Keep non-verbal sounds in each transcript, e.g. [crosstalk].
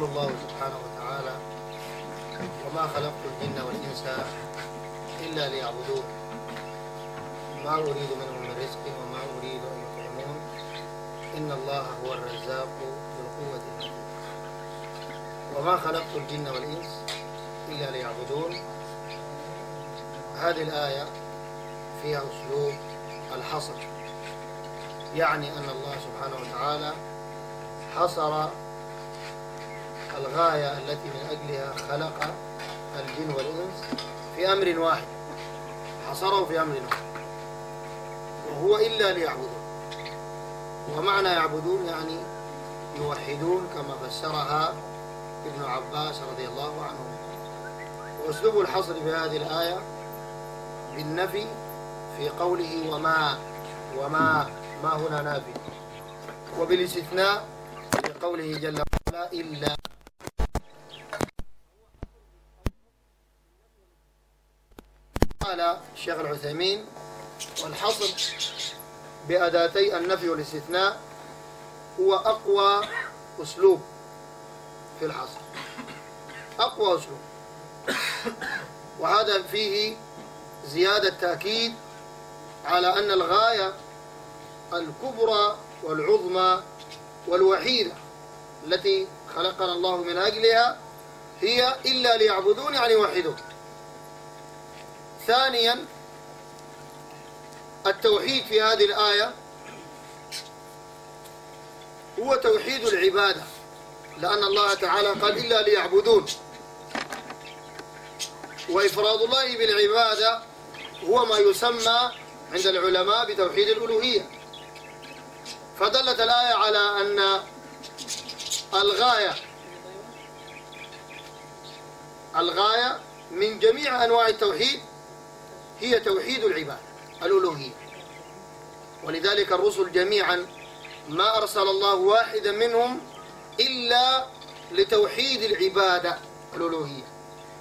يقول الله سبحانه وتعالى وما خلقت الجن والإنس إلا ليعبدون. ما أريد منهم من رزق وما أريد أن يطعمون. إن الله هو الرزاق ذو القوة المتين. وما خلقت الجن والإنس إلا ليعبدون. هذه الآية فيها أسلوب الحصر يعني أن الله سبحانه وتعالى حصر الغاية التي من أجلها خلق الجن والإنس في أمر واحد حصره في أمر واحد وهو إلا ليعبدون. ومعنى يعبدون يعني يوحدون كما فسرها ابن عباس رضي الله عنه. وأسلوب الحصر في هذه الآية بالنفي في قوله وما وما ما هنا نافي. وبالاستثناء في قوله جل وعلا إلا قال الشيخ العثيمين والحصر بأداتي النفي والاستثناء هو أقوى أسلوب في الحصر. أقوى أسلوب. وهذا فيه زيادة تأكيد على أن الغاية الكبرى والعظمى والوحيدة التي خلقنا الله من أجلها هي إلا ليعبدون يعني يوحدون ثانيا التوحيد في هذه الآية هو توحيد العبادة لأن الله تعالى قال إلا ليعبدون. وإفراد الله بالعبادة هو ما يسمى عند العلماء بتوحيد الألوهية. فدلت الآية على أن الغاية الغاية من جميع أنواع التوحيد هي توحيد العبادة. الألوهية ولذلك الرسل جميعا ما أرسل الله واحدا منهم إلا لتوحيد العبادة. الألوهية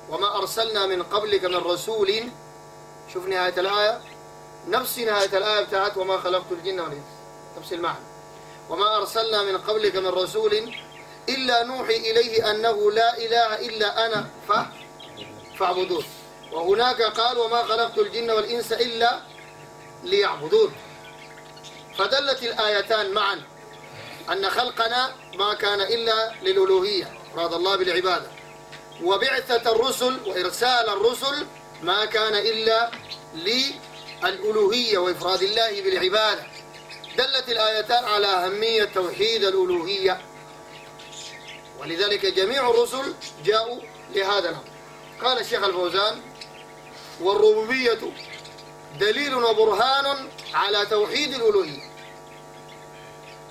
وما أرسلنا من قبلك من رسول. شوف نهاية الآية. نفس نهاية الآية بتاعت وما خلقت الجن والإنس. نفس المعنى. وما أرسلنا من قبلك من رسول إلا نوحي إليه أنه لا إله إلا أنا. ف... فاعبدون وهناك قال وما خلقت الجن والإنس إلا ليعبدون. فدلت الآيتان معا أن خلقنا ما كان إلا للألوهية أراد الله بالعبادة. وبعثة الرسل وإرسال الرسل ما كان إلا للألوهية وإفراد الله بالعبادة. دلت الآيتان على أهمية توحيد الألوهية. ولذلك جميع الرسل جاءوا لهذا الأمر. قال الشيخ الفوزان والربوبية دليل وبرهان على توحيد الألوهية.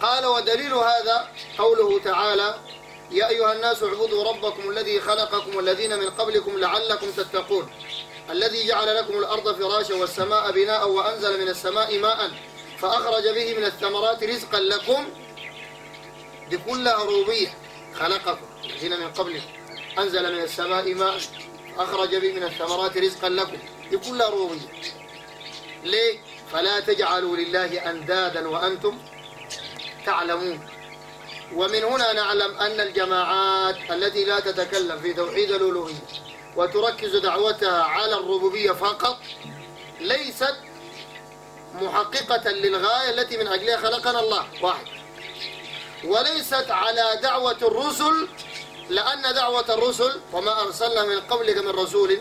قال ودليل هذا قوله تعالى يا أيها الناس اعبدوا ربكم الذي خلقكم والذين من قبلكم لعلكم تتقون الذي جعل لكم الأرض فراشا والسماء بناء وأنزل من السماء ماء فأخرج به من الثمرات رزقا لكم دي كلها ربوبية خلقكم الذين من قبلكم أنزل من السماء ماء أخرج به من الثمرات رزقا لكم دي كلها ربوبية ليه؟ فلا تجعلوا لله أندادا وأنتم تعلمون. ومن هنا نعلم أن الجماعات التي لا تتكلم في توحيد الألوهية وتركز دعوتها على الربوبية فقط ليست محققة للغاية التي من أجلها خلقنا الله. واحد. وليست على دعوة الرسل لأن دعوة الرسل وما أرسلنا من قبلك من رسول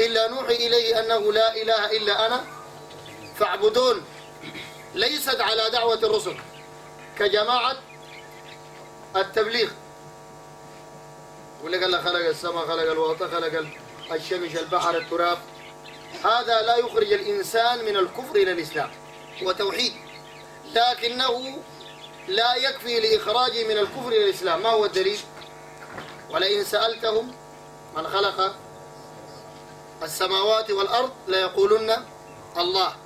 إلا نوحي إليه أنه لا إله إلا أنا فاعبدون. ليست على دعوة الرسل. كجماعة التبليغ. واللي قال لك خلق السماء خلق الوطن خلق الشمس البحر التراب. هذا لا يخرج الإنسان من الكفر إلى الإسلام هو توحيد لكنه لا يكفي لإخراجه من الكفر إلى الإسلام. ما هو الدليل؟ ولئن سألتهم من خلق السماوات والأرض ليقولن الله.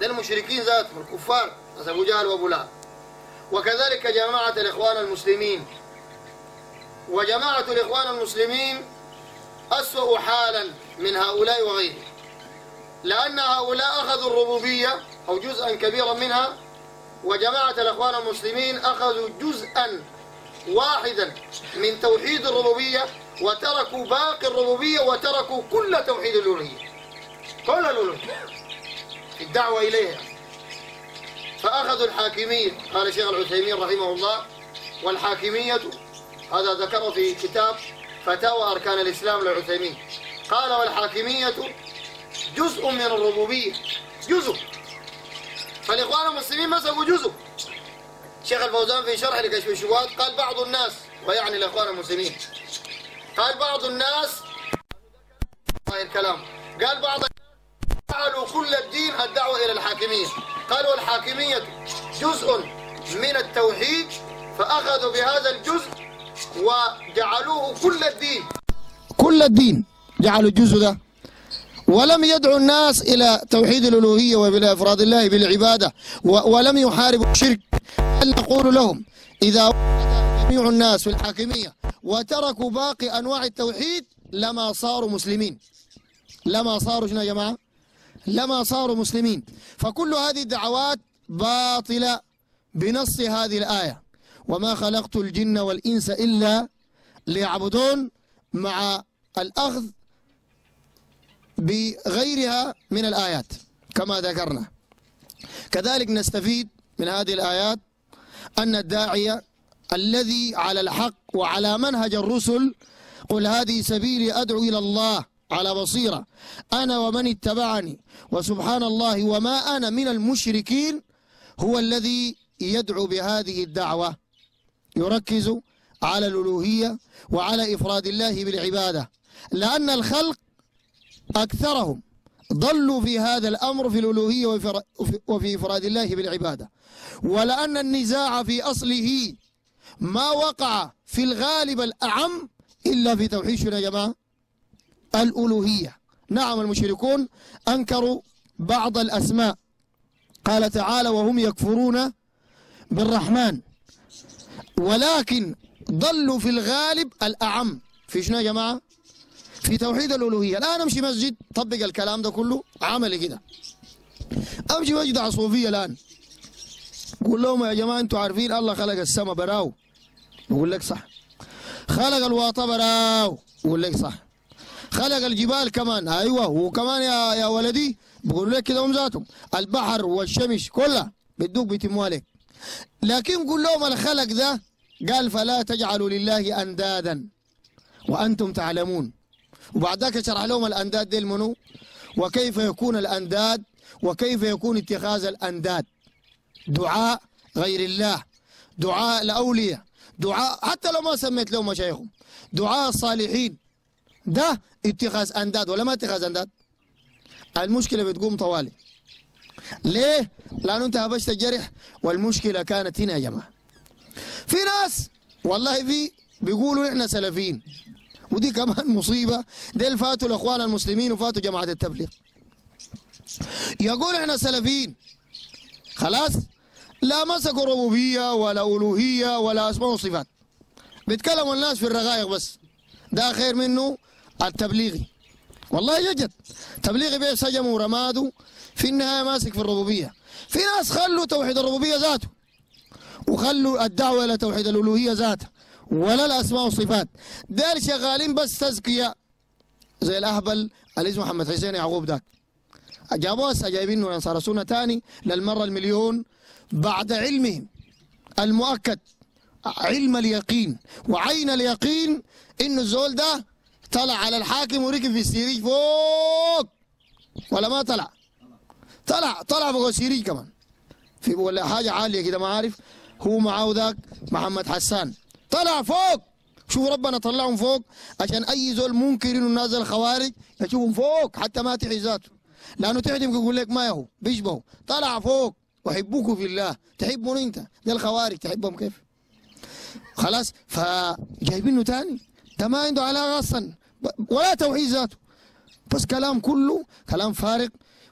ده المشركين ذاتهم الكفار أبو جهل وأبو لهب وكذلك جماعة الإخوان المسلمين. وجماعة الإخوان المسلمين أسوأ حالا من هؤلاء وغيرهم. لأن هؤلاء أخذوا الربوبية أو جزءا كبيرا منها وجماعة الإخوان المسلمين أخذوا جزءا واحدا من توحيد الربوبية وتركوا باقي الربوبية وتركوا كل توحيد الألوهية. كل الألوهية. الدعوة إليها. فأخذوا الحاكمية قال الشيخ العثيمين رحمه الله والحاكمية هذا ذكره في كتاب فتاوى أركان الإسلام للعثيمين. قال والحاكمية جزء من الربوبية جزء. فالإخوان المسلمين مسكوا جزء. شيخ الفوزان في شرح لكشف الشبهات قال بعض الناس ويعني الإخوان المسلمين. قال بعض الناس الكلام قال بعض الناس جعلوا كل الدين الدعوة إلى الحاكمية. قالوا الحاكمية جزء من التوحيد فأخذوا بهذا الجزء وجعلوه كل الدين. كل الدين جعلوا الجزء ده. ولم يدعو الناس إلى توحيد الألوهية وإلى إفراد الله بالعبادة ولم يحاربوا الشرك. بل نقول لهم إذا جميع الناس في الحاكمية وتركوا باقي أنواع التوحيد لما صاروا مسلمين. لما صاروا شنو يا جماعة؟ لما صاروا مسلمين. فكل هذه الدعوات باطلة بنص هذه الآية. وما خلقت الجن والإنس إلا ليعبدون مع الأخذ بغيرها من الآيات كما ذكرنا. كذلك نستفيد من هذه الآيات أن الداعية الذي على الحق وعلى منهج الرسل قل هذه سبيلي أدعو إلى الله. على بصيرة. أنا ومن اتبعني وسبحان الله وما أنا من المشركين هو الذي يدعو بهذه الدعوة. يركز على الألوهية وعلى إفراد الله بالعبادة لأن الخلق أكثرهم ضلوا في هذا الأمر في الألوهية وفي إفراد الله بالعبادة. ولأن النزاع في أصله ما وقع في الغالب الأعم إلا في توحيد شنو يا جماعة. الألوهية. نعم المشركون أنكروا بعض الأسماء. قال تعالى وهم يكفرون بالرحمن. ولكن ضلوا في الغالب الأعم. في شنو يا جماعة؟ في توحيد الألوهية. الآن أمشي مسجد طبق الكلام ده كله عملي كده. أمشي مسجد عصوفية الآن. قول لهم يا جماعة أنتوا عارفين الله خلق السماء براو. بقول لك صح. خلق الواطة براو. بقول لك صح. خلق الجبال كمان. أيوه وكمان يا يا ولدي بقول لك كده هم ذاتهم. البحر والشمس كلها بدوك بيتموا عليك لكن قول لهم الخلق ده قال فلا تجعلوا لله أندادا. وأنتم تعلمون. وبعد ذاك شرح لهم الأنداد دي المنو وكيف يكون الأنداد؟ وكيف يكون اتخاذ الأنداد؟ دعاء غير الله. دعاء الأولياء. دعاء حتى لو ما سميت لهم مشايخهم. دعاء الصالحين. ده اتخاذ أنداد ولا ما اتخاذ أنداد؟ المشكلة بتقوم طوالي. ليه؟ لأنه أنت هبشت الجرح والمشكلة كانت هنا يا جماعة. في ناس والله في بيقولوا إحنا سلفيين. ودي كمان [laughs] مصيبة. ديل فاتوا الإخوان المسلمين وفاتوا جماعة التبليغ. يقول إحنا سلفيين. خلاص؟ لا مسكوا ربوبية ولا ألوهية ولا أسماء وصفات. بيتكلموا الناس في الرقائق بس. ده خير منه؟ التبليغي. والله يجد. تبليغي بيه سجموا ورمادوا في النهاية ماسك في الربوبية. في ناس خلوا توحيد الربوبية ذاته. وخلوا الدعوة إلى توحيد الألوهية ذاته. ولا الأسماء والصفات. دول شغالين بس تزكية. زي الأهبل اللي اسمه محمد حسين يعقوب ذاك. جابوه هسه جايبينه انصار السنة ثاني للمرة المليون بعد علمهم. المؤكد. علم اليقين. وعين اليقين إنه الزول ده طلع على الحاكم وركب في السيريج فوق. ولا ما طلع؟ طلع طلع فوق السيريج كمان. في ولا حاجة عالية كده ما عارف. هو معاه ذاك محمد حسان. طلع فوق. شوف ربنا طلعهم فوق. عشان أي زول منكر إنه نازل خوارج يشوفهم فوق حتى ما تحي ذاته. لأنه تحدم يقول لك ما هو بيشبهه. طلع فوق. وحبوكوا في الله. تحبون أنت؟ ده الخوارج تحبهم كيف؟ خلاص. فجايبينه تاني. ده ما عنده علاقه أصلا ولا توحيد ذاته. بس كلام كله كلام فارغ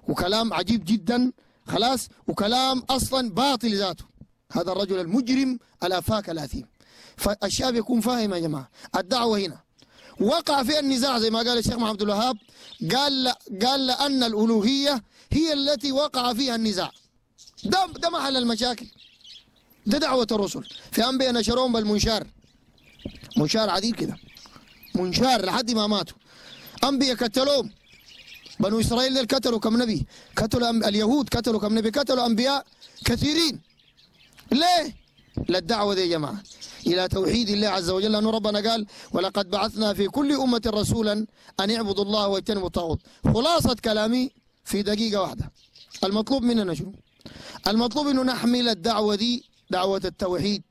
وكلام عجيب جدا. خلاص. وكلام أصلا باطل ذاته. هذا الرجل المجرم الافاك الأثيم. فالشعب يكون فاهم يا جماعة. الدعوة هنا. وقع في النزاع زي ما قال الشيخ محمد الوهاب. قال قال لأن الألوهية هي التي وقع فيها النزاع. ده ده محل المشاكل. ده دعوة الرسل. في أنبياء نشرهم بالمنشار. منشار عديد كده. منشار لحد ما ماتوا. أنبياء قتلوهم. بنو إسرائيل دول قتلوا كم نبي؟ قتلوا أم- اليهود قتلوا كم نبي؟ قتلوا أنبياء كثيرين. ليه؟ للدعوة دي يا جماعة. إلى توحيد الله عز وجل. لأنه ربنا قال ولقد بعثنا في كل أمة رسولا أن اعبدوا الله واجتنبوا الطاغوت. خلاصة كلامي في دقيقة واحدة. المطلوب مننا شنو؟ المطلوب إنه نحمل الدعوة دي دعوة التوحيد.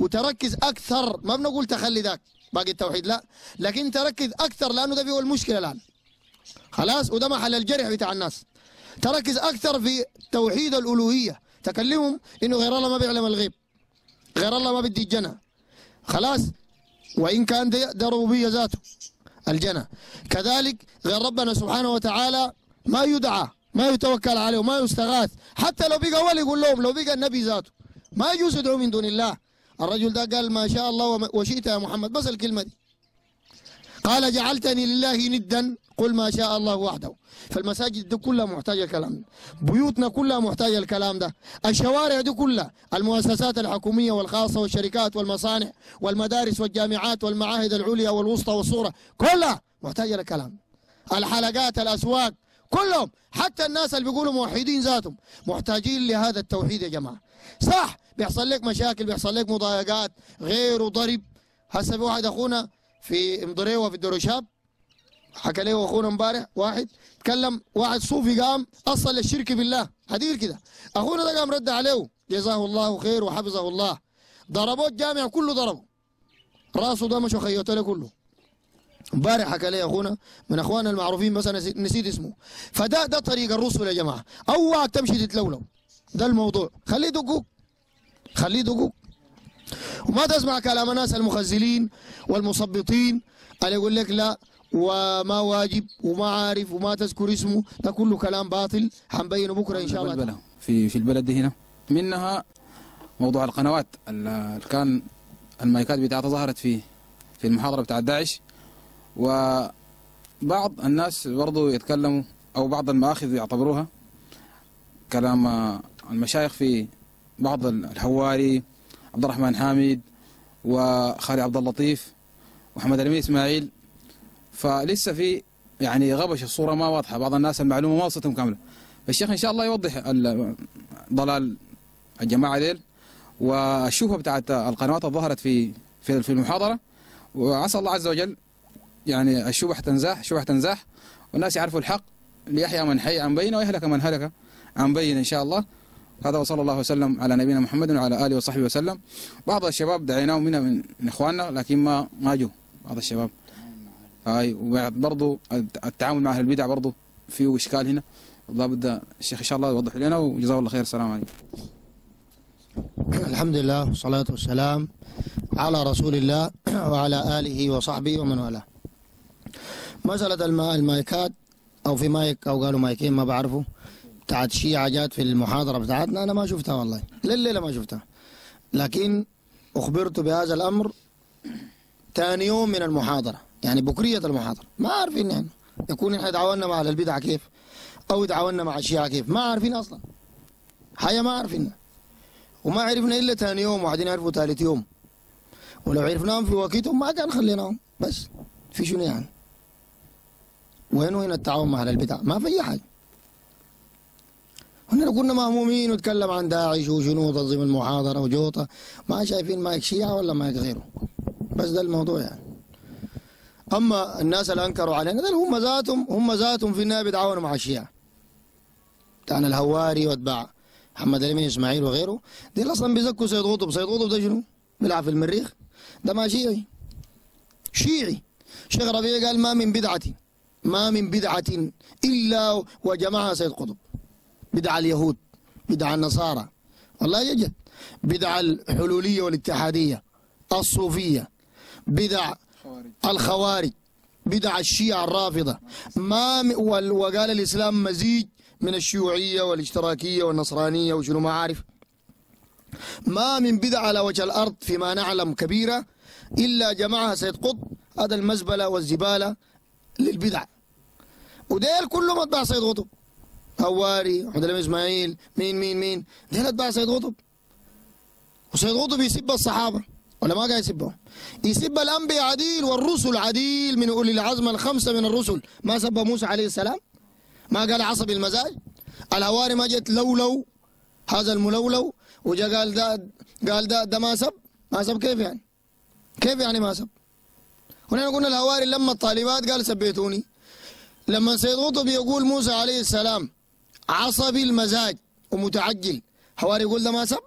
وتركز أكثر. ما بنقول تخلي ذاك. باقي التوحيد لا. لكن تركز أكثر لأنه ده فيه المشكلة الآن. خلاص؟ وده محل الجرح بتاع الناس. تركز أكثر في توحيد الألوهية. تكلمهم إنه غير الله ما بيعلم الغيب. غير الله ما بدي الجنة. خلاص؟ وإن كان ده, ربوبية ذاته الجنة. كذلك غير ربنا سبحانه وتعالى ما يدعى ما يتوكل عليه وما يستغاث. حتى لو بقى ولي يقول لهم لو بقى النبي ذاته ما يجوز يدعو من دون الله. الرجل ده قال ما شاء الله وشئت يا محمد بس الكلمة دي. قال جعلتني لله ندا قل ما شاء الله وحده. فالمساجد دي كلها محتاجة الكلام ده بيوتنا كلها محتاجة الكلام ده. الشوارع دي كلها المؤسسات الحكومية والخاصة والشركات والمصانع والمدارس والجامعات والمعاهد العليا والوسطى والصورة كلها محتاجة للكلام. الحلقات الأسواق كلهم حتى الناس اللي بيقولوا موحدين ذاتهم محتاجين لهذا التوحيد يا جماعة. صح بيحصل لك مشاكل بيحصل لك مضايقات غير وضرب. هسه في واحد أخونا في مضريوة في الدروشاب حكى له أخونا امبارح واحد تكلم واحد صوفي قام أصل للشرك بالله. حدير كده. أخونا ده قام رد عليه جزاه الله خير وحفظه الله. ضربوه الجامع كله ضربه. راسه ده مش خيطه له كله. امبارح حكى لي أخونا من أخواننا المعروفين بس أنا نسيت- اسمه. فده ده طريق الرسل يا جماعة. اوعى تمشي تتلولو. ده الموضوع. خليه دقوق. خليه دقوق. وما تسمع كلام الناس المخزلين والمثبطين اللي يقول لك لا وما واجب وما عارف وما تذكر اسمه. ده كله كلام باطل. حنبينه بكرة إن شاء الله. في في البلد دي هنا. منها موضوع القنوات اللي كان المايكات بتاعتها ظهرت في في المحاضرة بتاعت داعش. وبعض الناس برضو يتكلموا أو بعض المآخذ يعتبروها كلام المشايخ في بعض الحواري عبد الرحمن حامد وخالد عبد اللطيف وحمد الأمين إسماعيل. فلسه في يعني غبش الصورة ما واضحة بعض الناس المعلومة ما وصلتهم كاملة. فالشيخ إن شاء الله يوضح ال- ضلال الجماعة ديل. والشبهه بتاعت القنوات اللي ظهرت في في في المحاضرة. وعسى الله عز وجل يعني الشبه تنزاح شبه تنزاح والناس يعرفوا الحق ليحيى من حي عن بينه ويهلك من هلك عن بين إن شاء الله. هذا وصلى الله وسلم على نبينا محمد وعلى آله وصحبه وسلم. بعض الشباب دعيناهم منا من إخواننا لكن ما ما جو بعض الشباب. هاي وبعد برضو التعامل مع أهل البدع برضو فيه إشكال هنا. لابد الشيخ إن شاء الله يوضح لنا وجزاه الله خير. السلام عليكم. الحمد لله والصلاة والسلام على رسول الله وعلى آله وصحبه ومن والاه. مسألة الماء المايكات أو في مايك أو قالوا مايكين ما بعرفوا. بتاعت شيعة جات في المحاضرة بتاعتنا أنا ما شفتها والله. لليلة ما شفتها. لكن أخبرت بهذا الأمر ثاني يوم من المحاضرة. يعني بكرية المحاضرة. ما عارفين يعني. يكون إحنا تعاوننا مع أهل البدع كيف؟ أو تعاوننا مع الشيعة كيف؟ ما عارفين أصلا. حاجة ما عارفين. وما عرفنا إلا ثاني يوم. وبعدين عرفوا ثالث يوم. ولو عرفناهم في وقتهم ما كان خليناهم. بس. في شنو يعني؟ وين وين التعاون مع البدع؟ ما في أي حاجة. هنا كنا مهمومين ونتكلم عن داعش وشنو تنظيم المحاضرة وجوطة ما شايفين مايك شيعة ولا مايك غيره. بس ده الموضوع يعني. أما الناس اللي أنكروا علينا هم ذاتهم هم ذاتهم في النهاية بيتعاونوا مع الشيعة. كان الهواري وأتباع محمد الامين إسماعيل وغيره دي أصلا بيزكوا سيد قطب. سيد قطب ده شنو؟ بيلعب في المريخ. ده ما شيعي. شيعي. شيخ ربيع قال ما من بدعة. ما من بدعة إلا وجمعها سيد قطب. بدع اليهود بدع النصارى. والله يجد بدع الحلولية والاتحادية الصوفية. بدع الخوارج. بدع الشيعة الرافضة. ما وقال الإسلام مزيج من الشيوعية والاشتراكية والنصرانية وشنو ما عارف ما من بدعة على وجه الأرض فيما نعلم كبيرة إلا جمعها سيد قطب هذا المزبلة والزبالة للبدع. وديل كلهم أتباع سيد قطب. هواري محمد الأمين إسماعيل مين مين مين. ديل أتباع سيد قطب. وسيد قطب يسب الصحابة. ولا ما قاعد يسبهم. يسب الأنبياء عديل والرسل عديل من أولي العزم الخمسة من الرسل. ما سب موسى عليه السلام. ما قال عصبي المزاج. الهواري ما جت لولو هذا الملولو. وجا قال ده قال ده ده ما سب. ما سب كيف يعني؟ كيف يعني ما سب؟ ونحن قلنا الهواري لما الطالبات قال سبيتوني. لما سيد قطب يقول موسى عليه السلام عصبي المزاج ومتعجل. هواري يقول ده ما سب؟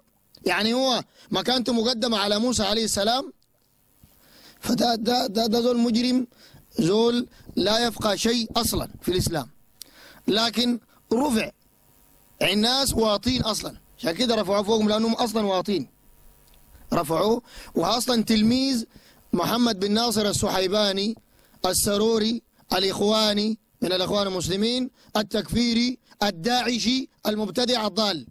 يعني هو مكانته مقدمة على موسى عليه السلام؟ فده ده ده, ده زول مجرم زول لا يفقه شيء أصلا في الإسلام. لكن رفع الناس واطين أصلا. عشان كده رفعوه فوقهم لأنهم أصلا واطين. رفعوه وأصلا تلميذ محمد بن ناصر السحيباني السروري الإخواني من الإخوان المسلمين التكفيري الداعشي المبتدع الضال.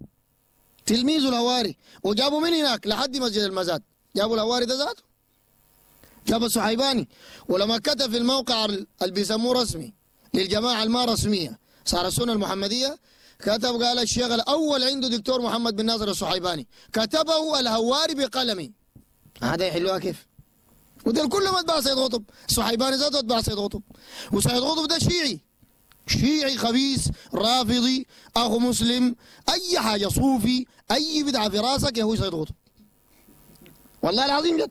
تلميذ الهواري وجابوا من هناك؟ لحد مسجد المزاد. جابوا الهواري ده ذاته؟ جاب السحيباني ولما كتب في الموقع اللي بيسموه رسمي للجماعة الما رسمية صار السنة المحمدية كتب قال الشيخ الأول عنده دكتور محمد بن ناصر السحيباني كتبه الهواري بقلمي. هذا يحلوها كيف؟ ودول كلهم اتباع سيد قطب الصحيباني ذاته اتباع سيد قطب وسيد قطب ده شيعي. شيعي خبيث رافضي أخو مسلم. أي حاجة صوفي أي بدعة في رأسك يا هو سيد قطب والله العظيم جد.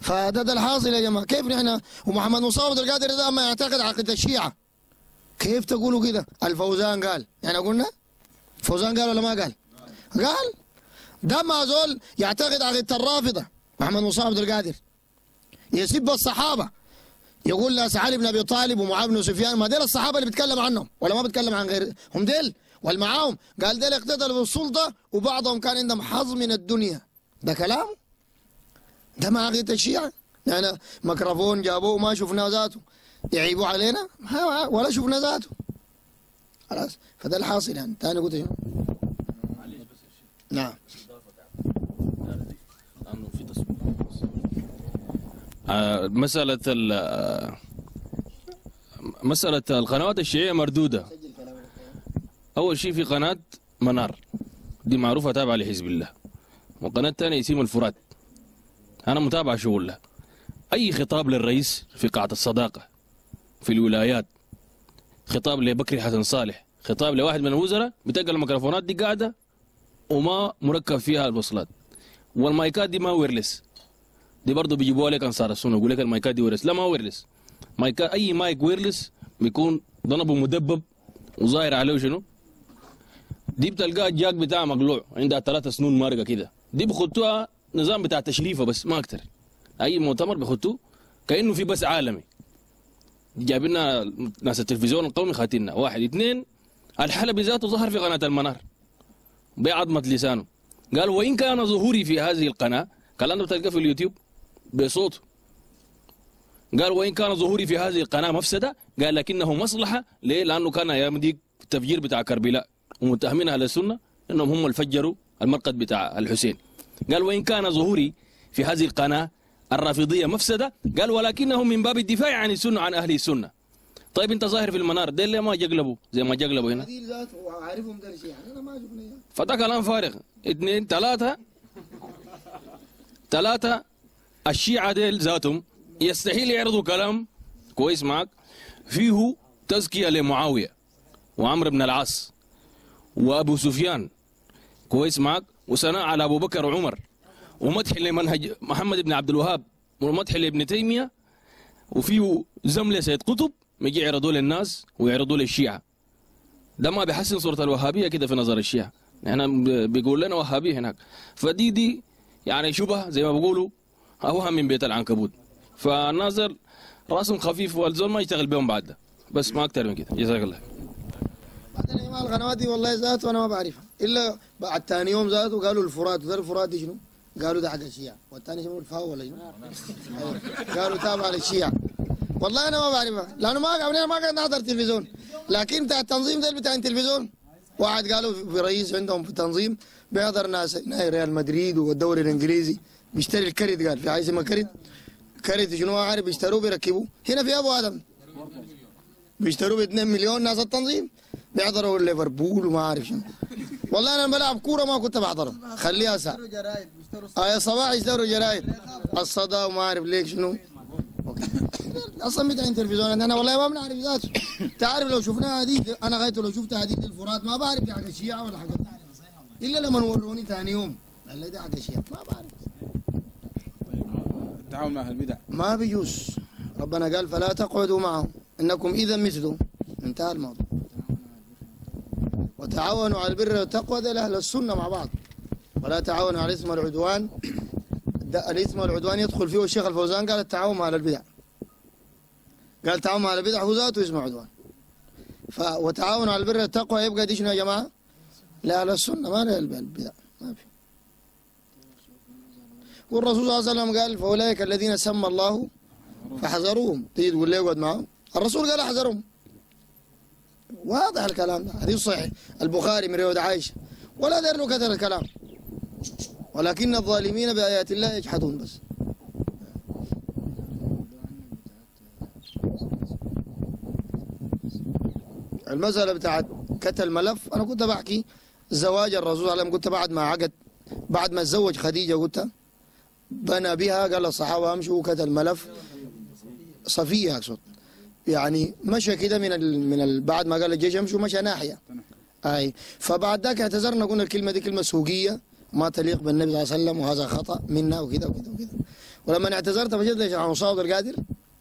فده ده الحاصل يا جماعة. كيف نحن ومحمد مصطفى عبد القادر ده ما يعتقد عقيدة الشيعة؟ كيف تقولوا كده؟ الفوزان قال. يعني قلنا؟ فوزان قال ولا ما قال؟ قال. ده ما زول يعتقد عقيدة الرافضة محمد مصطفى عبد القادر. يسب الصحابه يقول ناس علي بن أبي طالب ومعاذ بن سفيان ما ديل الصحابة اللي بيتكلم عنهم ولا ما بيتكلم عن غير هم ديل؟ والمعاهم قال ديل اقتتلوا بالسلطه وبعضهم كان عندهم حظ من الدنيا. ده كلام؟ ده ما عقيدة الشيعة؟ يعني ميكروفون جابوه ما شفناه ذاته. يعيبوا علينا؟ ولا شفنا ذاته. خلاص فده الحاصل يعني. ثاني قلت؟ نعم لأنه في تصوير. آه، مسألة ال- آه، مسألة القنوات الشيعية مردودة. أول شيء في قناة منار. دي معروفة تابعة لحزب الله. وقناة تانية اسمها الفرات. أنا متابع شغل لها أي خطاب للرئيس في قاعة الصداقة في الولايات. خطاب لبكري حسن صالح. خطاب لواحد من الوزراء بتلقى الميكروفونات دي قاعدة وما مركب فيها الوصلات. والمايكات دي ما wireless دي برضه بيجيبوها لك انصار السنة يقول لك المايكات دي wireless لا ما wireless مايكات أي mic wireless بيكون ضنبه مدبب وظاهر عليه شنو؟ دي بتلقاها ال jack بتاعها مقلوع عندها ثلاثة سنون مارقة كده. دي بخطوها نظام بتاع تشريفة بس ما أكتر. أي مؤتمر بخطوه كأنه في بس عالمي. جايبنا ناس التلفزيون القومي خاتينا واحد اثنين. الحلبي ذاته ظهر في قناة المنار. بعظمه لسانه. قال وإن كان ظهوري في هذه القناة كلام بتلقاه في اليوتيوب. بصوت. قال وإن كان ظهوري في هذه القناة مفسدة قال لكنه مصلحة. ليه؟ لأنه كان أيام ديك التفجير بتاع كربلاء. ومتهمين أهل السنة أنهم هم اللي فجروا المرقد بتاع الحسين. قال وإن كان ظهوري في هذه القناة الرافضية مفسدة قال ولكنه من باب الدفاع عن السنة عن أهل السنة. طيب أنت ظاهر في المنار ده اللي ما جقلبوا زي ما جقلبوا هنا. فده كلام فارغ. اثنين ثلاثة. ثلاثة. الشيعة ديل ذاتهم يستحيل يعرضوا كلام كويس معك فيه تزكية لمعاوية وعمرو بن العاص وأبو سفيان. كويس معك؟ وثناء على أبو بكر وعمر. ومدح لمنهج محمد بن عبد الوهاب ومدح لابن تيمية. وفيه ذم لسيد قطب يجي يعرضوا للناس ويعرضوا للشيعة. ده ما بيحسن صورة الوهابية كده في نظر الشيعة. إحنا بيقول لنا وهابية هناك. فدي دي يعني شبه زي ما بيقولوا أوهم من بيت العنكبوت. فالناظر راسهم خفيف والزول ما يشتغل بهم بعد ده. بس ما أكتر من كده. جزاك الله بعدين جماعة القنوات دي والله ذاته أنا ما بعرفها إلا بعد ثاني يوم ذاته قالوا الفرات. ده الفرات شنو؟ قالوا ده حق الشيعة. والثاني شنو الفاو ولا شنو؟ قالوا تابع للشيعة. والله أنا ما بعرفها لأنه ما قاعد ما قاعد نحضر تلفزيون. لكن بتاع التنظيم ده بتاع التلفزيون واحد قالوا في رئيس عندهم في التنظيم بيحضر ناس ريال مدريد والدوري الإنجليزي. بيشتري الكرت قال في حاجة اسمها كرت كرت شنو ما عارف بيشتروه بيركبوه. هنا في أبو آدم. بيشتروه ب 2 مليون ناس التنظيم. بيحضروا ليفربول وما عارف شنو. والله أنا بلعب كورة ما كنت بحضره خليها ساعة. بيشتروا آه صباح يشتروا جرايد. الصدى وما عارف ليك شنو. [laughs] أصلا بتاع تلفزيون أنا والله ما بنعرف ذاته. تعرف لو شفناها هذيك أنا غايته لو شفت هذيك الفرات ما بعرف دي حق الشيعه ولا حق إلا لما وروني ثاني يوم. قال لي دي حق الشيعه ما بعرف. التعاون مع أهل البدع. ما بيجوز. ربنا قال فلا تقعدوا معهم. إنكم إذا مثلهم انتهى الموضوع. وتعاونوا على البر والتقوى. ده أهل السنة مع بعض. ولا تعاونوا على الإثم والعدوان. ده الإثم والعدوان يدخل فيه. الشيخ الفوزان قال التعاون على البدع. قال التعاون على البدع هو ذاته اسمه عدوان ف وتعاونوا على البر والتقوى. يبقى دي شنو يا جماعة؟ لأهل السنة ما البدع. والرسول صلى الله عليه وسلم قال فأولئك الذين سمى الله فحذروهم. تيجي تقول لي اقعد معهم الرسول قال أحذرهم. واضح الكلام ده. حديث صحيح. البخاري من رواية عائشة. ولا له كثر الكلام. ولكن الظالمين بآيات الله يجحدون بس. المسألة بتاعت كتل الملف أنا كنت بحكي زواج الرسول عليه قلت بعد ما عقد بعد ما تزوج خديجة قلت بنى بها قال الصحابة أمشوا كتل الملف. صفية أقصد. يعني مشى كده من ال... من ال... بعد ما قال الجيش أمشوا مشى ناحية. أي. فبعد ذاك اعتذرنا قلنا الكلمة دي كلمة سوقية ما تليق بالنبي صلى الله عليه وسلم وهذا خطأ منا وكذا وكذا وكذا ولما اعتذرت فجد لي عن مصاد القادر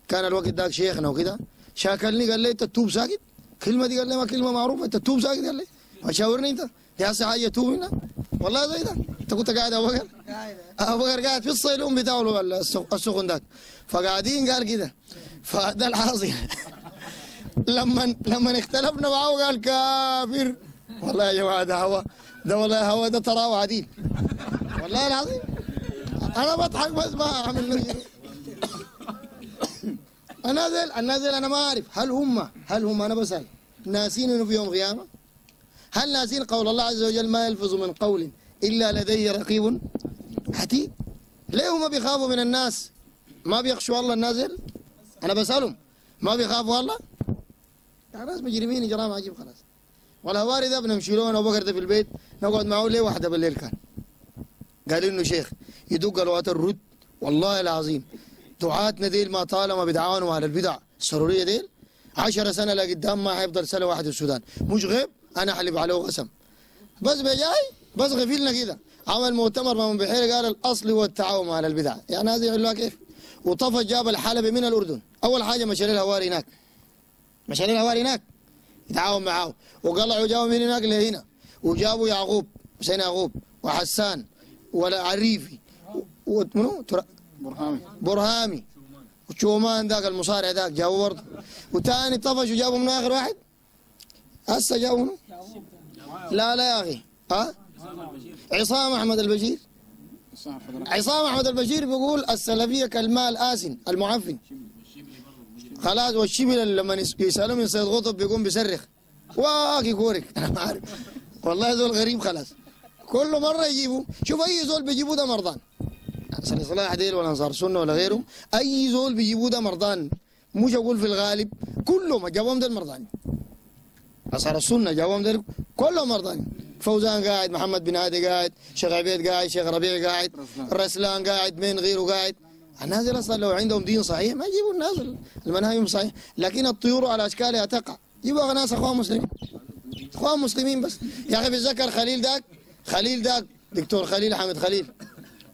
كان الوقت ذاك شيخنا وكذا شاكلني قال لي أنت تتوب ساكت كلمة دي قال لي ما كلمة معروفة أنت تتوب ساكت قال لي شاورني أنت؟ يا توب هنا؟ والله زي ده. أنت كنت قاعد أبو بكر أبو بكر قاعد في الصيلون بتاعه السخ- السخن ذاك فقاعدين قال كده. فده الحاصل. [laughs] لما لما اختلفنا معه قال كافر. والله يا جماعة ده هوا ده والله هوا ده تراه عديل والله العظيم. أنا بضحك بس ما أعمل نفسي [coughs] النازل النازل أنا ما أعرف. هل هم هل هم أنا بسأل. ناسين إنه في يوم قيامة؟ هل ناسين قول الله عز وجل ما يلفظ من قول إلا لديه رقيب عتيد ليه هم بيخافوا من الناس؟ ما بيخشوا الله النازل؟ أنا بسألهم ما بيخافوا الله؟ يعني ناس مجرمين اجرام عجيب خلاص. والهواري ده بنمشي له أنا وبكر في البيت نقعد معه ليه واحدة بالليل كان؟ قال إنه شيخ يدق الوقت الرد والله العظيم. دعاتنا ديل ما طالما بيدعاونوا على البدع. السروريه ديل؟ عشر سنة لقدام ما حيفضل سنة واحدة في السودان. مش غيب؟ أنا احلف عليه قسم بس بجاي بس غفلنا كده. عمل مؤتمر من بحيره قال الأصل هو التعاون على البدع. يعني هذه يعملوها كيف؟ وطفى جاب الحلبي من الأردن. أول حاجة مشى الهواري هناك. مشى الهواري هناك. يتعاون معاه. وقلعوا جابوا من هناك لهنا. وجابوا يعقوب حسين يعقوب وحسان ولا عريفي ومنو ترى برهامي. برهامي. وشومان ذاك المصارع ذاك جابوا برضه. وتاني طفش وجابوا من آخر واحد؟ هسه جابوا منو؟ لا لا يا أخي. ها؟ عصام أحمد البشير. عصام أحمد البشير بيقول السلفية كالماء الآسن المعفن. خلاص والشبل لما يس- يسالوه من سيد قطب بيقوم بيصرخ. واكي كورك. [laughs] أنا ما عارف والله زول غريب خلاص. كل مرة يجيبوا شوف أي زول بيجيبوا ده مرضان. حسن صلاح ديل ولا انصار سنة ولا غيرهم أي زول بيجيبوا ده مرضان. مش أقول في الغالب كلهم جابهم ده المرضان أصحاب السنة جابهم ذلك كلهم مرضان فوزان قاعد محمد بن هادي قاعد شيخ عبيد قاعد شيخ ربيع قاعد رسلان. قاعد من غيره قاعد. الناس أصلا لو عندهم دين صحيح ما يجيبوا الناس المناهج صحيح. لكن الطيور على اشكالها تقع. يبغى ناس أخوان مسلمين. أخوان مسلمين بس. يا أخي بتذكر خليل ذاك؟ خليل ذاك دكتور خليل حامد خليل.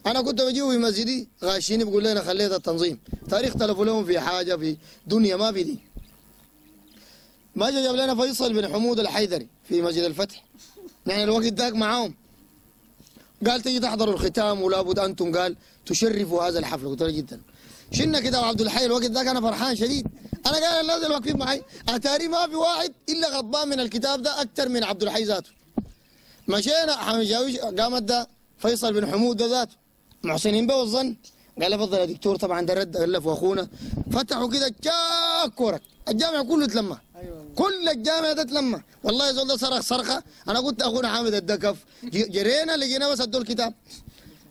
أنا كنت بجيبه في مسجدي غاشيني بقول لنا خليت التنظيم. تاريخ اختلفوا لهم في حاجة في دنيا ما في دي ما جا جاب لنا فيصل بن حمود الحيدري في مسجد الفتح. نحن الوقت ذاك معاهم. قال تجي تحضروا الختام ولا بد أنتم قال تشرفوا هذا الحفل. قلت له جدا. شلنا كده عبد الحي الوقت ذاك أنا فرحان شديد. أنا قال الناس اللي واقفين معي. أتاري ما في واحد إلا غضبان من الكتاب ده أكثر من عبد الحي ذاته. مشينا حمد جاويش قامت ده فيصل بن حمود ده ذاته. محسنين به الظن قال له فضل يا دكتور طبعا ده رد الف واخونا فتحوا كده جاك كورك الجامع كله تلمى كل الجامع ده تلمى والله زول ده صرخ صرخه أنا قلت أخونا حامد الدكف. جرينا لقينا بس أدوا الكتاب.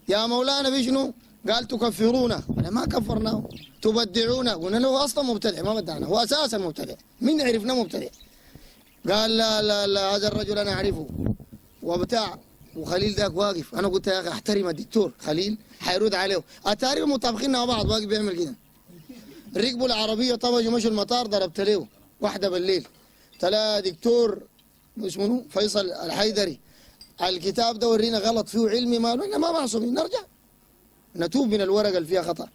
يا مولانا بشنو؟ قال تكفرونا أنا ما كفرناه. تبدعونا. قلنا له أصلا مبتدع. ما بدعنا. هو أساسا مبتدع. من عرفنا مبتدع؟ قال لا لا لا هذا الرجل أنا أعرفه. وبتاع وخليل ذاك واقف. أنا قلت يا أخي أحترم الدكتور خليل. حيرد عليه. اتاري مطابقين مع بعض؟ واقف بيعمل كده. ركبوا العربية طبجوا مشوا المطار ضربت له. واحدة بالليل. تلا دكتور اسمه؟ فيصل الحيدري. الكتاب ده ورينا غلط فيه علمي ما إحنا ما معصومين. نرجع. نتوب من الورقة اللي فيها خطأ.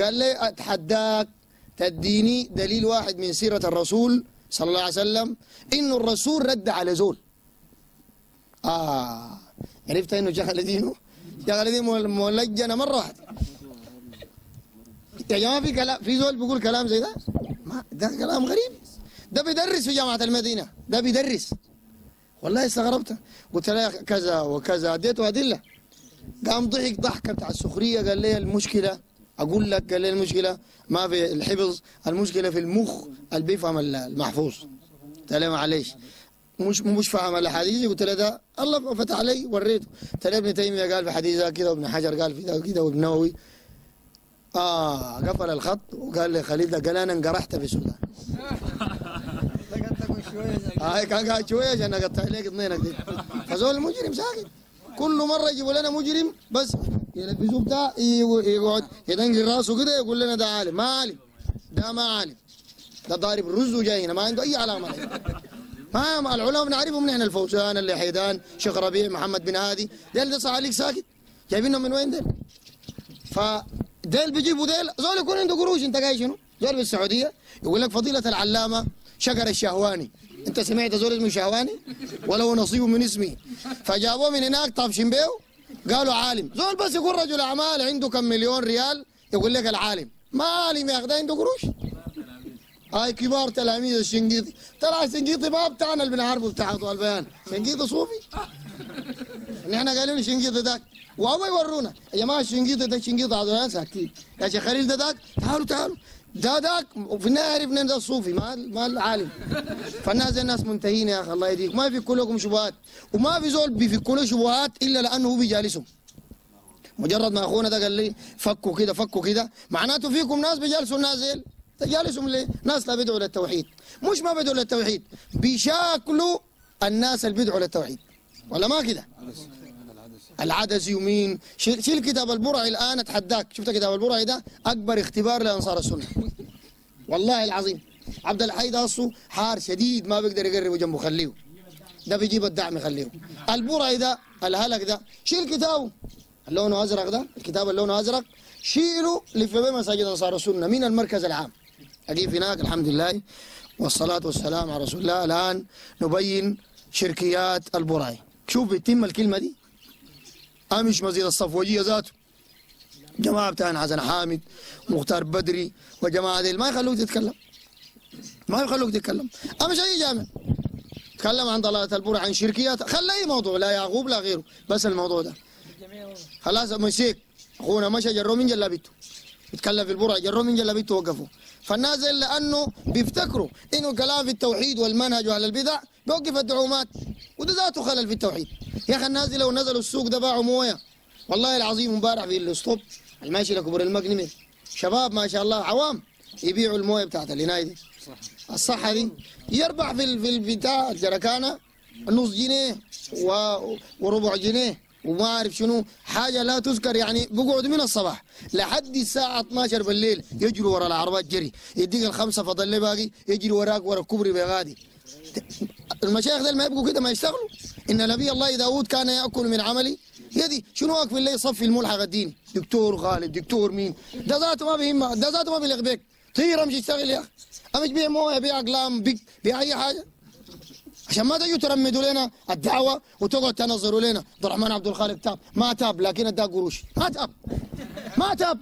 قال لي أتحداك تديني دليل واحد من سيرة الرسول صلى الله عليه وسلم إنه الرسول رد على زول. آه. عرفت إنه شغله دينه؟ شغله دي مول- مولجنة مرة واحدة. يا جماعة في كلام في زول بيقول كلام زي ده؟ ما ده كلام غريب. ده بيدرس في جامعة المدينة. ده بيدرس. والله استغربت. قلت له كذا وكذا. اديته أدلة. قام ضحك ضحكة بتاع السخرية. قال لي المشكلة. أقول لك قال لي المشكلة. ما في الحفظ. المشكلة في المخ اللي بيفهم المحفوظ. قلت له معلش مش مش فاهم الاحاديث قلت له ده الله فتح علي وريته. قلت له ابن تيمية قال في حديث كذا وابن حجر قال في كذا وابن نووي. آه قفل الخط وقال لي خليل ده. قال أنا انقرحت في السودان. هاي كان قاعد شوية عشان اقطع لك اثنينك دي فزول المجرم ساكت كل مره يجيبوا لنا مجرم بس يلبسوه بتاع يقعد يدنقل راسه كده يقول لنا ده عالم ما عالم ده ما عالم ده ضارب رز وجاي هنا ما عنده اي علامه ما ما العلماء بنعرفهم نحن الفوزان اللي حيدان شيخ ربيع محمد بن هادي ديل ده عليك ساكت جايبينهم من وين ديل فديل بيجيبوا ديل زول يكون عنده قروش انت قايل شنو؟ زول بالسعوديه يقول لك فضيلة العلامة شكر الشهواني انت سمعت زول اسمه شهواني وله نصيب من اسمه فجابوه من هناك طابشين بيه قالوا عالم. زول بس يكون رجل أعمال عنده كم مليون ريال يقول لك العالم. ما عالم يا أخي ده عنده قروش. هاي كبار تلاميذ الشنقيطي. ترى الشنقيطي ما بتاعنا اللي بنعرفه بتاع البيان. شنقيطي صوفي. نحن قايلين الشنقيطي ذاك وهم يورونا. يا جماعة الشنقيطي ده شنقيطي أضواء البيان ساكتين. يا شيخ خليل ده ذاك. تعالوا تعالوا. ده وفي النهايه عرفنا ده الصوفي ما ما العالم. فالناس زي الناس منتهين يا أخي الله يهديك. ما يفكوا لكم شبهات. وما في زول بيفكوا له شبهات إلا لأنه هو بيجالسهم. مجرد ما أخونا ده قال لي فكوا كده فكوا كده. معناته فيكم ناس بيجالسوا الناس زي تجالسهم ليه؟ ناس لا بيدعوا للتوحيد. مش ما بيدعوا للتوحيد بيشاكلوا الناس اللي بيدعوا للتوحيد. ولا ما كده؟ العدسي ومين شيل, شيل كتاب البرعي الآن اتحداك. شفت كتاب البرعي ده؟ أكبر اختبار لأنصار السنة. والله العظيم. عبد الحي ده حار شديد ما بيقدر يقرب جنبه خليه. ده بيجيب الدعم يخليه البرعي ده الهلك ده شيل كتابه. اللون أزرق ده الكتاب اللون أزرق شيلوا لف مساجد أنصار السنة من المركز العام. أجيب هناك الحمد لله والصلاة والسلام على رسول الله. الآن نبين شركيات البرعي. شوف بيتم الكلمة دي. آمش مسجد الصفوجيه ذاته. جماعة بتاعنا حسن حامد مختار بدري وجماعة دي ما يخلوك تتكلم. ما يخلوك تتكلم. آمش أي جامع؟ تكلم عن ضلاله البرع عن شركيات. خلى أي موضوع لا يعقوب لا غيره. بس الموضوع ده. خلاص مسيك أخونا مشى جروا من جلابيته. يتكلم في البرع. جروا من جلابيته وقفوا فالناس زي لأنه بيفتكروا إنه كلام في التوحيد والمنهج وأهل البدع بيوقف الدعومات. وده ذاته خلل في التوحيد. يا أخي الناس دي لو نزلوا السوق ده باعوا موية. والله العظيم امبارح في الأسطوب الماشي لكبر المقنمه شباب ما شاء الله عوام يبيعوا الموية بتاعت العنايه دي الصحة دي يربح في ال- في البتاع الجركانة نص جنيه. وربع جنيه. وما أعرف شنو. حاجة لا تذكر يعني بقعد من الصباح لحد الساعة 12 بالليل يجروا ورا العربات جري. يديك الخمسة فضل لي باقي يجري وراك ورا الكوبري بغادي. المشايخ دول ما يبقوا كده ما يشتغلوا. إن نبي الله داود كان يأكل من عملي. يدي شنو واقف الليل يصفي الملحق الديني دكتور خالد دكتور مين؟ ده ذاته ما بيهمه ده ذاته ما بيليق بيك. طير امشي اشتغل يا أخي. امشي بيع موية بيع أقلام بيع أي حاجة. عشان ما تجوا ترمدوا لنا الدعوة وتقعد تنظروا لنا. عبد الرحمن عبد الخالق تاب. ما تاب لكن اداك قروش ما تاب. ما تاب.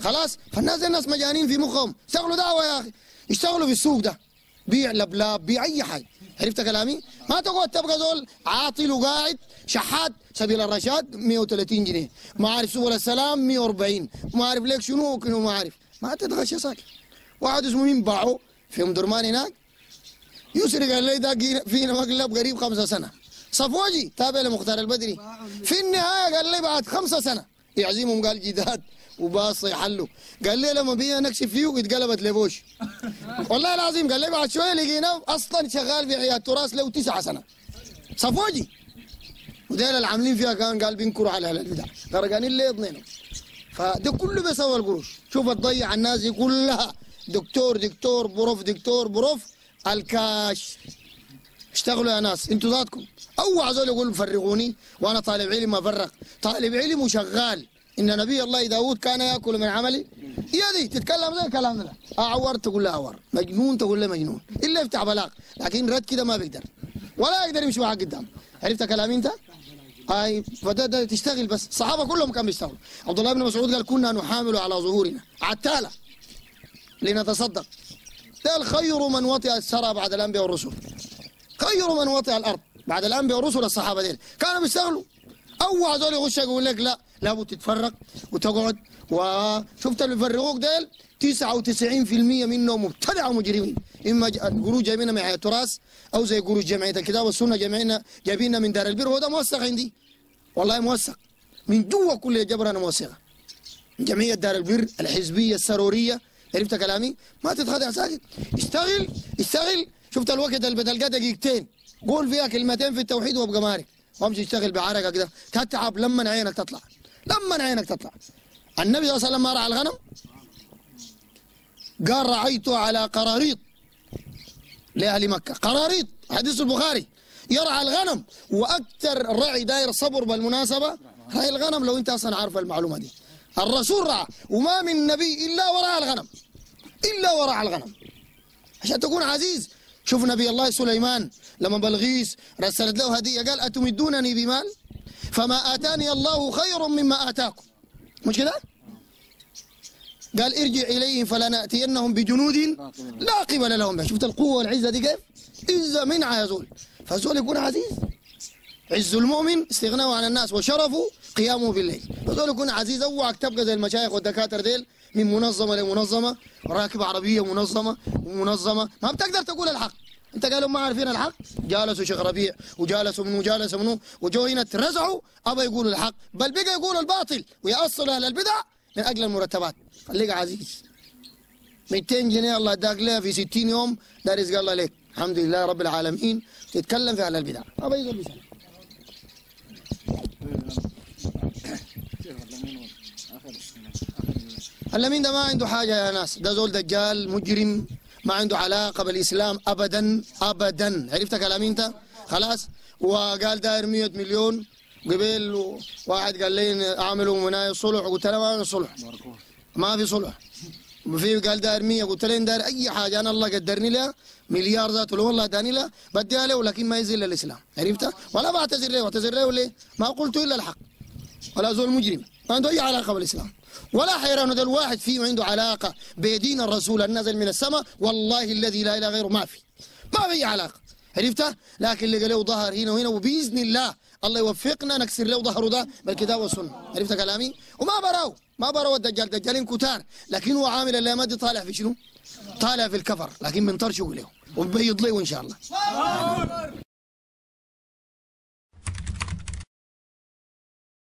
خلاص؟ فالناس الناس مجانين في مخهم. اشتغلوا دعوة يا أخي. اشتغلوا في السوق ده. بيع لبلاب بيع أي حاجة. عرفت كلامي؟ ما تقعد تبقى زول عاطل وقاعد شحات سبيل الرشاد 130 جنيه. ما عارف سبل السلام 140 ما عارف ليك شنو ما عارف ما تتغشى ساكت واحد اسمه مين؟ باعه في ام درمان هناك. يسرق ده فينا مقلب قريب خمسة سنة. صفوجي تابع لمختار البدري. في النهاية قال لي بعد خمسة سنة. يعزمهم قال جداد وباص يحلوا. قال لي لما بينا نكشف فيه اتقلبت لبوش. والله العظيم قال لي بعد شوية لقيناه أصلا شغال في عيادة تراث له تسعة سنة. صفوجي. وديل اللي عاملين فيها كان قال بينكروا على أهل البدع غرقانين ليه اثنين فده كله بيسوى القروش. شوف تضيع الناس دي كلها. دكتور دكتور prof دكتور prof. الكاش. اشتغلوا يا ناس أنتوا ذاتكم. اوعى زول يقول فرغوني وأنا طالب علم افرق طالب علم وشغال. إن نبي الله داود كان يأكل من عملي. يدي تتكلم زي الكلام ده. أعور تقول له أعور. مجنون تقول له مجنون. إلا يفتح بلاغ. لكن رد كده ما بيقدر. ولا يقدر يمشي معك قدام. عرفت كلامي أنت؟ هاي فده ده تشتغل بس. الصحابه كلهم كانوا بيشتغلوا. عبد الله بن مسعود قال كنا نحامل على ظهورنا. عتالة. لنتصدق. قال خير من وطئ الثرى بعد الأنبياء والرسل. خير من وطئ الأرض بعد الأنبياء والرسل الصحابة ديل. كانوا بيشتغلوا اوعى زول يخش يقول لك لا لابد تتفرق وتقعد. وشفت اللي بيفرقوك ديل؟ 99% منهم مبتدع ومجرمين. إما قروش جايبينها من حياة أو زي قروش جمعية الكتاب والسنة جايبينها جايبينها من دار البر. وده موثق عندي. والله موثق. من جوا كل جبر أنا موثقه جمعية دار البر الحزبية السرورية عرفت كلامي؟ ما تتخدع ساكت. اشتغل اشتغل. شفت الوقت اللي بتلقاه دقيقتين. قول فيها كلمتين في التوحيد وابقى مارك وامشي اشتغل بعرقك كده تتعب لما عينك تطلع. لما عينك تطلع. النبي صلى الله عليه وسلم رعى الغنم؟ قال رعيته على قراريط لأهل مكة. قراريط حديث البخاري. يرعى الغنم وأكثر الرعي داير صبر بالمناسبة هاي الغنم لو أنت أصلا عارف المعلومة دي. الرسول رعى. وما من نبي إلا وراء الغنم. إلا وراء الغنم. عشان تكون عزيز شوف نبي الله سليمان لما بلغيس رسلت له هدية قال أتمدونني بمال؟ فما آتاني الله خير مما آتاكم. مش كده؟ قال ارجع إليهم فلنأتينهم بجنود لا قبل لهم بها. شفت القوة والعزة دي كيف؟ عزة منع زول فالزول يكون عزيز. عز المؤمن استغناه عن الناس وشرفه قيامه بالليل. فزول يكون عزيز أوعك تبقى زي المشايخ والدكاترة ديل. من منظمة لمنظمة راكب عربية منظمة ومنظمة. ما بتقدر تقول الحق. انت قالوا ما عارفين الحق؟ جالسوا شيخ ربيع وجالسوا منو جالسوا منو؟ وجو هنا ترزعوا ابى يقولوا الحق. بل بقى يقولوا الباطل. ويأصلوا أهل البدع من أجل المرتبات. خليك عزيز. 200 جنيه الله اداك لها في 60 يوم. ده رزق الله لك الحمد لله رب العالمين. تتكلم في أهل البدع. ابى يقول بسنة. اللمين ده ما عنده حاجة يا ناس. ده زول دجال مجرم ما عنده علاقة بالإسلام أبدا أبدا. عرفت كلامي أنت؟ خلاص. وقال داير 100 مليون قبل واحد قال لي أعملوا مناية صلح. قلت له ما في صلح. ما في صلح. في قال داير 100 قلت له داير أي حاجة. أنا الله قدرني لها. مليار ذاته لو والله داني لها. بديها له لكن ما يزل الإسلام عرفت؟ ولا بعتذر له. اعتذر له ليه؟ ما قلت إلا الحق. ولا زول مجرم. ما عنده أي علاقة بالإسلام. ولا حيران ده الواحد فيه عنده علاقة بدين الرسول النازل من السماء. والله الذي لا إله غيره ما في ما في علاقة. عرفت؟ لكن اللي له ظهر هنا وهنا وبإذن الله الله يوفقنا نكسر له ظهره ده بالكتاب والسنة. عرفت كلامي؟ وما براو ما براو الدجال دجالين كتار. لكن هو عامل اللي ما دي طالع في شنو؟ طالع في الكفر لكن من طرشه له وبيض له إن شاء الله.